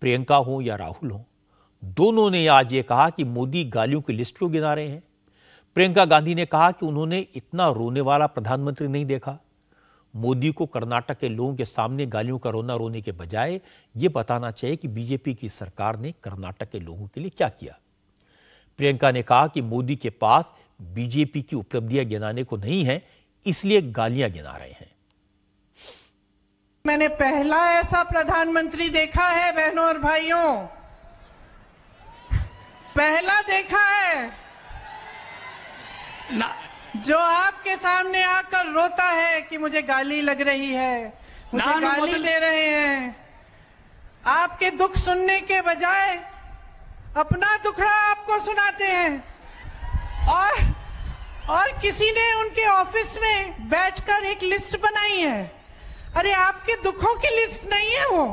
प्रियंका हो या राहुल हो? दोनों ने आज ये कहा कि मोदी गालियों की लिस्ट क्यों गिना रहे हैं। प्रियंका गांधी ने कहा कि उन्होंने इतना रोने वाला प्रधानमंत्री नहीं देखा। मोदी को कर्नाटक के लोगों के सामने गालियों का रोना रोने के बजाय ये बताना चाहिए कि बीजेपी की सरकार ने कर्नाटक के लोगों के लिए क्या किया। प्रियंका ने कहा कि मोदी के पास बीजेपी की उपलब्धियाँ गिनाने को नहीं है, इसलिए गालियाँ गिना रहे हैं। मैंने पहला ऐसा प्रधानमंत्री देखा है बहनों और भाइयों। पहला देखा है ना। जो आपके सामने आकर रोता है कि मुझे गाली लग रही है मुझे गाली मतलब- दे रहे हैं। आपके दुख सुनने के बजाय अपना दुखड़ा आपको सुनाते हैं। और और किसी ने उनके ऑफ़िस में बैठकर एक लिस्ट बनाई है। अरे आपके दुखों की लिस्ट नहीं है वो।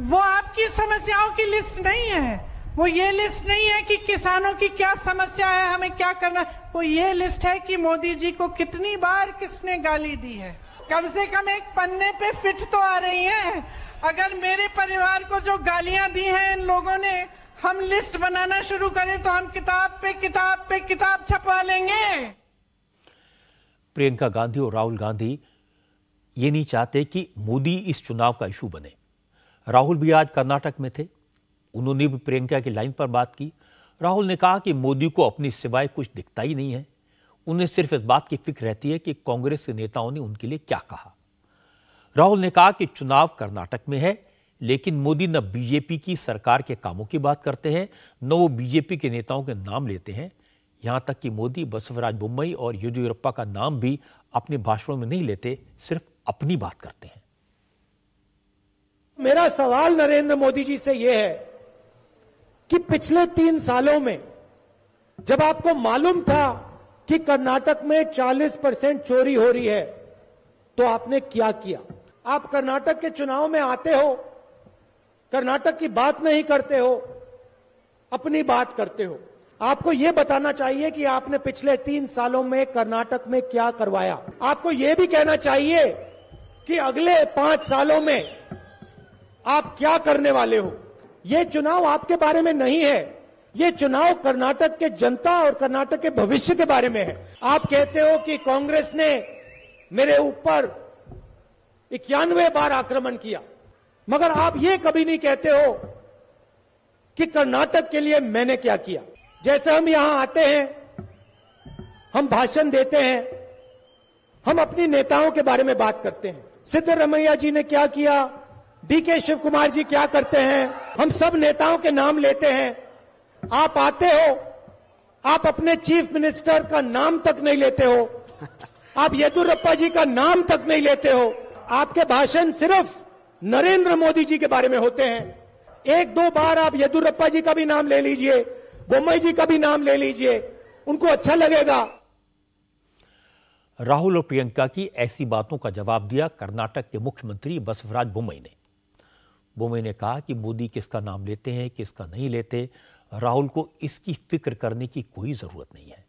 वो आपकी समस्याओं की लिस्ट नहीं है। वो ये लिस्ट नहीं है कि किसानों की क्या समस्या है, हमें क्या करना वो ये लिस्ट है कि मोदी जी को कितनी बार किसने गाली दी है। कम से कम एक पन्ने पे फिट तो आ रही है। अगर मेरे परिवार को जो गालियाँ दी हैं इन लोगों ने, हम लिस्ट बनाना शुरू करें तो हम किताब पे किताब पे किताब छपवा लेंगे। प्रियंका गांधी और राहुल गांधी ये नहीं चाहते कि मोदी इस चुनाव का इशू बने। राहुल भी आज कर्नाटक में थे। उन्होंने भी प्रियंका की लाइन पर बात की। राहुल ने कहा कि मोदी को अपनी सिवाय कुछ दिखता ही नहीं है। उन्हें सिर्फ़ इस बात की फ़िक्र रहती है कि कांग्रेस के नेताओं ने उनके लिए क्या कहा। राहुल ने कहा कि चुनाव कर्नाटक में है, लेकिन मोदी न बीजेपी की सरकार के कामों की बात करते हैं, न वो बीजेपी के नेताओं के नाम लेते हैं। यहाँ तक कि मोदी बसवराज बुम्बई और येदियुरप्पा का नाम भी अपने भाषणों में नहीं लेते, सिर्फ़ अपनी बात करते हैं। मेरा सवाल नरेंद्र मोदी जी से यह है कि पिछले तीन सालों में जब आपको मालूम था कि कर्नाटक में 40 परसेंट चोरी हो रही है तो आपने क्या किया? आप कर्नाटक के चुनाव में आते हो, कर्नाटक की बात नहीं करते हो, अपनी बात करते हो। आपको यह बताना चाहिए कि आपने पिछले तीन सालों में कर्नाटक में क्या करवाया? आपको यह भी कहना चाहिए कि अगले पाँच सालों में आप क्या करने वाले हो? ये चुनाव आपके बारे में नहीं है। ये चुनाव कर्नाटक के जनता और कर्नाटक के भविष्य के बारे में है। आप कहते हो कि कांग्रेस ने मेरे ऊपर इक्यानवे बार आक्रमण किया। मगर आप ये कभी नहीं कहते हो कि कर्नाटक के लिए मैंने क्या किया। जैसे हम यहाँ आते हैं, हम भाषण देते हैं, हम अपनी नेताओं के बारे में बात करते हैं। सिद्धरमैया जी ने क्या किया? डी के शिव कुमार जी क्या करते हैं? हम सब नेताओं के नाम लेते हैं। आप आते हो, आप अपने चीफ मिनिस्टर का नाम तक नहीं लेते हो। आप येदुरप्पा जी का नाम तक नहीं लेते हो। आपके भाषण सिर्फ़ नरेंद्र मोदी जी के बारे में होते हैं। एक दो बार आप येदुरप्पा जी का भी नाम ले लीजिए, बोम्मई जी का भी नाम ले लीजिए। उनको अच्छा लगेगा। राहुल और प्रियंका की ऐसी बातों का जवाब दिया कर्नाटक के मुख्यमंत्री बसवराज बोम्मई ने। बोम्मई ने कहा कि मोदी किसका नाम लेते हैं, किसका नहीं लेते, राहुल को इसकी फ़िक्र करने की कोई ज़रूरत नहीं है।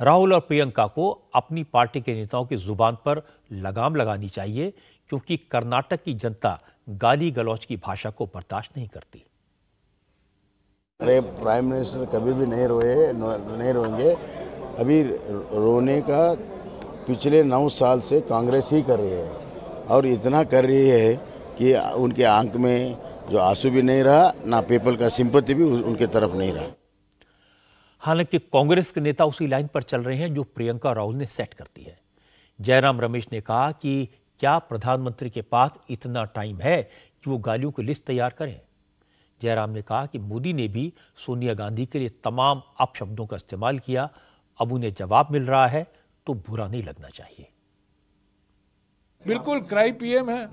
राहुल और प्रियंका को अपनी पार्टी के नेताओं की ज़ुबान पर लगाम लगानी चाहिए, क्योंकि कर्नाटक की जनता गाली गलौच की भाषा को बर्दाश्त नहीं करती। अरे, प्राइम मिनिस्टर कभी भी नहीं रोए नहीं रोएँगे। अभी रोने का पिछले नौ साल से कांग्रेस ही कर रही है और इतना कर रही है कि उनके आँख में जो आँसू भी नहीं रहा, ना पीपल का सिंपत्ति भी उनके तरफ़ नहीं रहा। हालाँकि कांग्रेस के नेता उसी लाइन पर चल रहे हैं जो प्रियंका राहुल ने सेट करती है। जयराम रमेश ने कहा कि क्या प्रधानमंत्री के पास इतना टाइम है कि वो गालियों की लिस्ट तैयार करें? जयराम ने कहा कि मोदी ने भी सोनिया गांधी के लिए तमाम अपशब्दों का इस्तेमाल किया। अब उन्हें जवाब मिल रहा है तो बुरा नहीं लगना चाहिए। बिल्कुल क्राई पीएम है।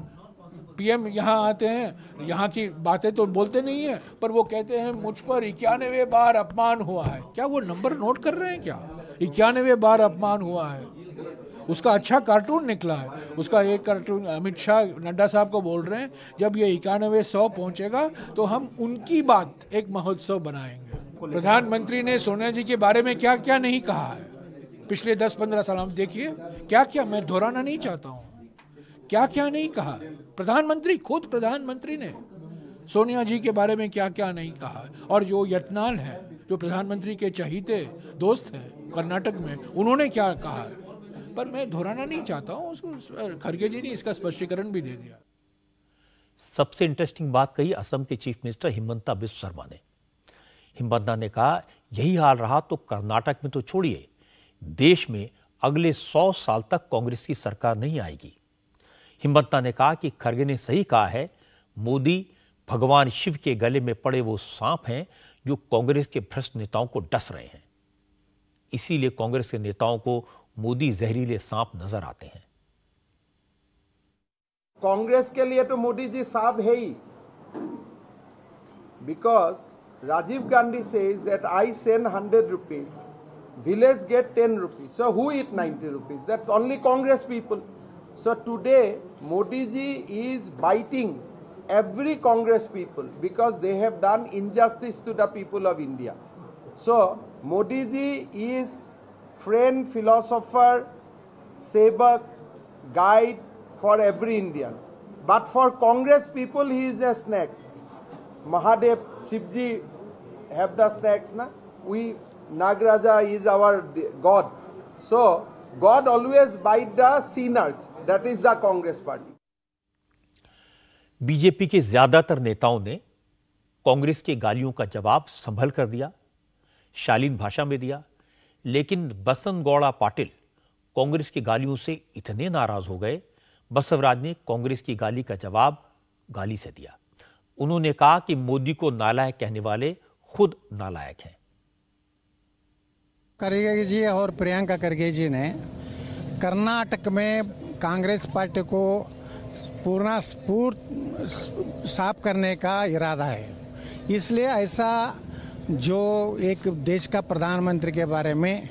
पीएम यहाँ आते हैं, यहाँ की बातें तो बोलते नहीं है, पर वो कहते हैं, मुझ पर इक्यानवे बार अपमान हुआ है। क्या वो नंबर नोट कर रहे हैं क्या? इक्यानवे बार अपमान हुआ है। उसका अच्छा कार्टून निकला है। उसका एक कार्टून, अमित शाह नड्डा साहब को बोल रहे हैं, जब ये इक्यानवे सौ पहुंचेगा तो हम उनकी बात एक महोत्सव बनाएँगे। प्रधानमंत्री ने सोनिया जी के बारे में क्या क्या नहीं कहा है? पिछले दस पंद्रह साल हम देखिए क्या क्या मैं दोहराना नहीं चाहता हूँ। क्या क्या नहीं कहा। प्रधानमंत्री, खुद प्रधानमंत्री ने सोनिया जी के बारे में क्या क्या नहीं कहा। और जो यत्नाल है, जो प्रधानमंत्री के चहीते दोस्त हैं कर्नाटक में, उन्होंने क्या कहा? पर मैं दोहराना नहीं चाहता हूँ, उसको खड़गे जी ने इसका स्पष्टीकरण भी दे दिया। सबसे इंटरेस्टिंग बात कही असम के चीफ मिनिस्टर हिमंता बिस्व शर्मा ने। हिमंता ने कहा, यही हाल रहा तो कर्नाटक में तो छोड़िए। देश में अगले सौ साल तक कांग्रेस की सरकार नहीं आएगी। हिम्मता ने कहा कि खरगे ने सही कहा है, मोदी भगवान शिव के गले में पड़े वो सांप हैं जो कांग्रेस के भ्रष्ट नेताओं को डस रहे हैं। इसीलिए कांग्रेस के नेताओं को मोदी जहरीले सांप नज़र आते हैं। कांग्रेस के लिए तो मोदी जी सांप है ही। Because Rajiv Gandhi says that I send hundred rupees village get 10 rupees. So who eat 90 rupees? That only Congress people. So today Modi ji is biting every Congress people because they have done injustice to the people of India. So Modi ji is friend, philosopher, saver, guide for every Indian. But for Congress people, he is a snacks. Mahadev, Shivji have the snacks, na? We Nagraja is our God. So, God always bite the sinners. That is the Congress party. BJP के ज़्यादातर नेताओं ने कांग्रेस की गालियों का जवाब संभल कर दिया शालीन भाषा में दिया लेकिन बसंत गौड़ा पाटिल कांग्रेस की गालियों से इतने नाराज़ हो गए बसवराज ने कांग्रेस की गाली का जवाब गाली से दिया उन्होंने कहा कि मोदी को नालायक कहने वाले खुद नालायक हैं करगे जी और प्रियंका करगे जी ने कर्नाटक में कांग्रेस पार्टी को पूर्ण पूर्ण साफ़ करने का इरादा है। इसलिए ऐसा जो एक देश का प्रधानमंत्री के बारे में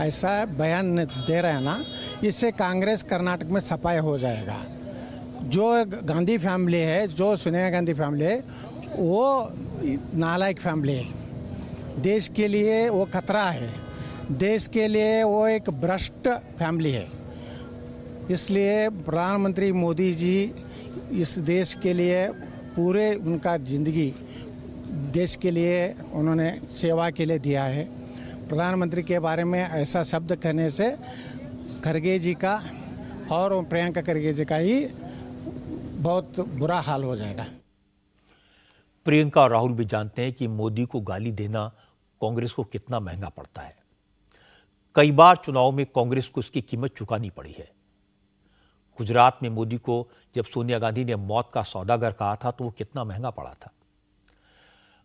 ऐसा बयान दे रहे हैं ना, इससे कांग्रेस कर्नाटक में सफ़ाई हो जाएगा। जो गांधी फैमिली है, जो सोनिया गांधी फैमिली है, वो नालायक फैमिली है। देश के लिए वो खतरा है। देश के लिए वो एक भ्रष्ट फैमिली है। इसलिए प्रधानमंत्री मोदी जी इस देश के लिए पूरे उनका ज़िंदगी देश के लिए उन्होंने सेवा के लिए दिया है। प्रधानमंत्री के बारे में ऐसा शब्द कहने से खरगे जी का और प्रियंका खरगे जी का ही बहुत बुरा हाल हो जाएगा। प्रियंका और राहुल भी जानते हैं कि मोदी को गाली देना कांग्रेस को कितना महँगा पड़ता है। कई बार चुनाव में कांग्रेस को इसकी कीमत चुकानी पड़ी है। गुजरात में मोदी को जब सोनिया गांधी ने मौत का सौदागर कहा था तो वो कितना महँगा पड़ा था।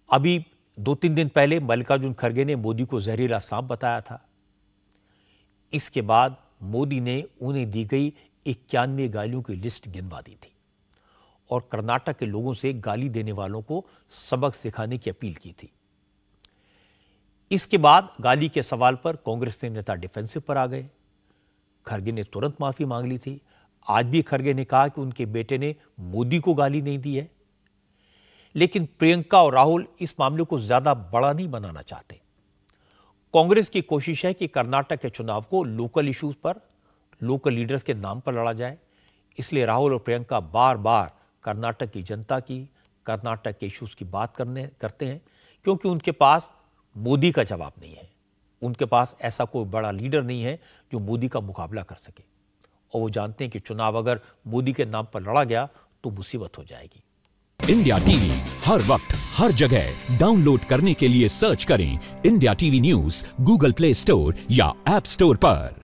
अभी दो तीन दिन पहले मल्लिकार्जुन खड़गे ने मोदी को जहरीला सांप बताया था। इसके बाद मोदी ने उन्हें दी गई इक्यानवे गालियों की लिस्ट गिनवा दी थी और कर्नाटक के लोगों से गाली देने वालों को सबक सिखाने की अपील की थी। इसके बाद गाली के सवाल पर कांग्रेस के नेता डिफेंसिव पर आ गए। खरगे ने तुरंत माफ़ी मांग ली थी। आज भी खरगे ने कहा कि उनके बेटे ने मोदी को गाली नहीं दी है। लेकिन प्रियंका और राहुल इस मामले को ज़्यादा बड़ा नहीं बनाना चाहते। कांग्रेस की कोशिश है कि कर्नाटक के चुनाव को लोकल इश्यूज़ पर, लोकल लीडर्स के नाम पर लड़ा जाए। इसलिए राहुल और प्रियंका बार बार कर्नाटक की जनता की, कर्नाटक के इश्यूज़ की बात करने, करते हैं, क्योंकि उनके पास मोदी का जवाब नहीं है। उनके पास ऐसा कोई बड़ा लीडर नहीं है जो मोदी का मुकाबला कर सके। और वो जानते हैं कि चुनाव अगर मोदी के नाम पर लड़ा गया तो मुसीबत हो जाएगी। इंडिया टीवी हर वक्त, हर जगह। डाउनलोड करने के लिए सर्च करें India TV news, Google Play Store या एप स्टोर पर।